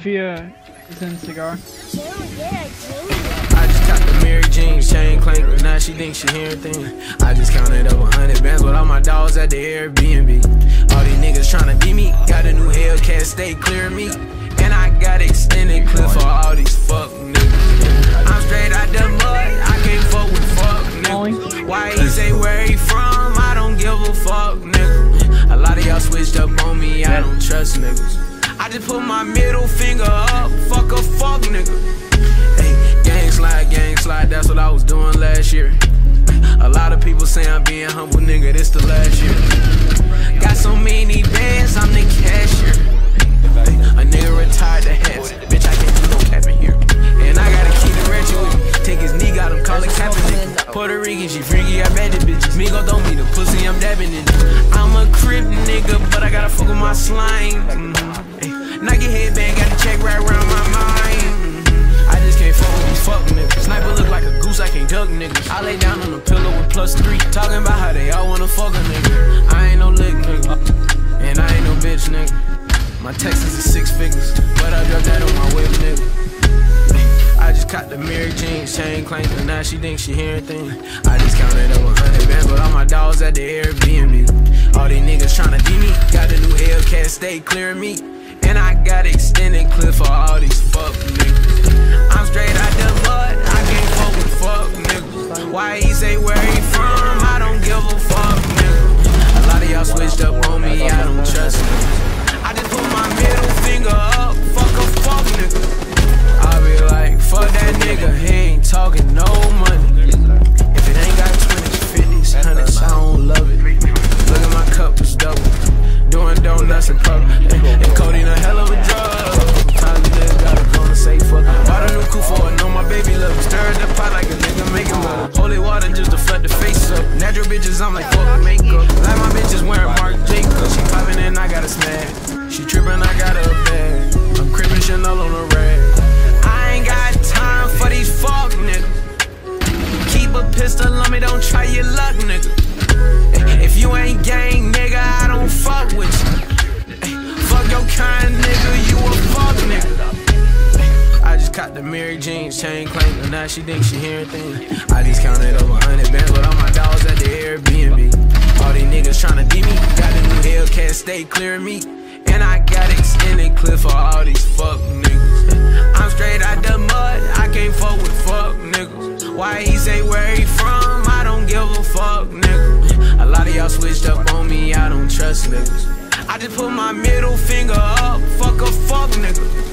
Sophia is in cigar. I just got the Mary Jean chain clank, now she thinks she hearing things. I just counted up 100 bands with all my dogs at the Airbnb. All these niggas tryna beat me, got a new Hellcat, stay clear of me. And I got extended clip for all these fuck niggas. I'm straight out the mud, I can't fuck with fuck niggas. Why he say where he from? I don't give a fuck, nigga. A lot of y'all switched up on me, I don't trust niggas. I just put my middle finger up, fuck a fuck nigga. Hey, gang slide, gang slide, that's what I was doing last year. A lot of people say I'm being humble, nigga, this the last year. Got so many bands, I'm the cashier. A nigga retired to hats, bitch, I can't do no capping here. And I gotta keep it ratchet with me. Take his knee, got him calling Kaepernick. Puerto Rican, she freaky, I bet the bitches. Me go throw me the pussy, I'm dabbing it. I'm a crip nigga, but I gotta fuck with my slime. Mm -hmm. I can't duck niggas. I lay down on the pillow with plus three, talking about how they all wanna fuck a nigga. I ain't no lick nigga, and I ain't no bitch nigga. My Texas is six figures, but I dropped that on my whip nigga. I just caught the Mary Jean chain clanking, now she thinks she hearing things. I just counted up 100 bands, but all my dogs at the Airbnb. All these niggas tryna beat me, got a new Hellcat, stay clear of me. And I got extended clip for all these fuck niggas. I'm straight out the mud, up. Natural bitches, I'm like fuck makeup. Like my bitches wearing Marc Jacobs. She popping and I got a smash. She tripping, I got a bag. I'm crippin' Chanel on a rag. I ain't got time for these fuck niggas. Keep a pistol on me, don't try your luck, nigga. If you ain't gang, nigga, I don't fuck with you. Fuck your kind, caught the Mary jeans, chain clank, now she thinks she hearing things. I just counted over 100 bands with all my dogs at the Airbnb. All these niggas tryna beat me, got a new Hellcat, stay clear of me. And I got extended clip for all these fuck niggas. I'm straight out the mud, I can't fuck with fuck niggas. Why he say where he from? I don't give a fuck, nigga. A lot of y'all switched up on me, I don't trust niggas. I just put my middle finger up, fuck a fuck nigga.